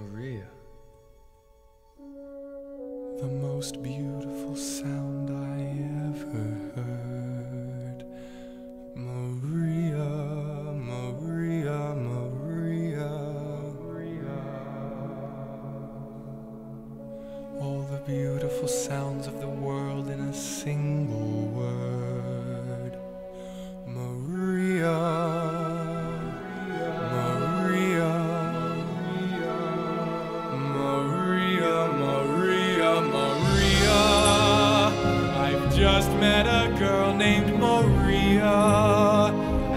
Maria. The most beautiful sound I ever heard. Maria, Maria, Maria. Maria. All the beautiful sounds of the world in a single word. Girl named Maria,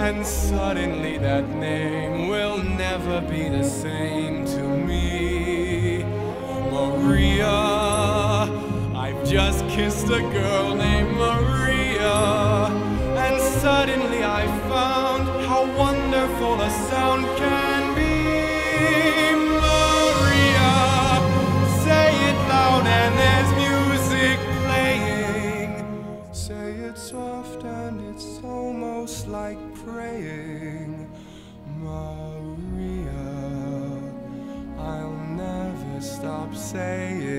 and suddenly that name will never be the same to me. Maria, I've just kissed a girl named Maria, and suddenly I found how wonderful a sound can be. Say it soft and it's almost like praying. Maria, I'll never stop saying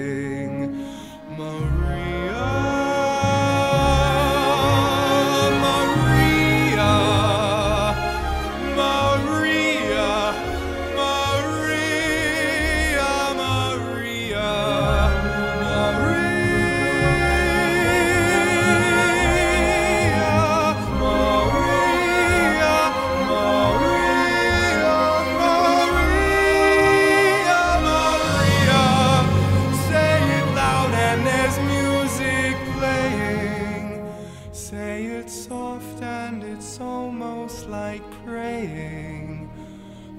soft and it's almost like praying.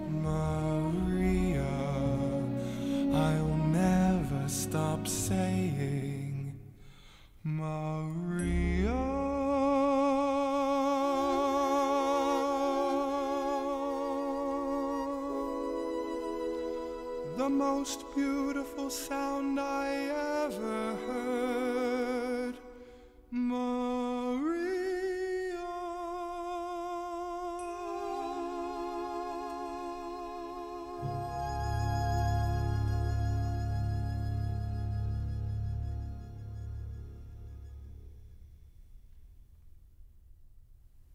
Maria, I'll never stop saying, Maria. The most beautiful sound I ever heard. Maria.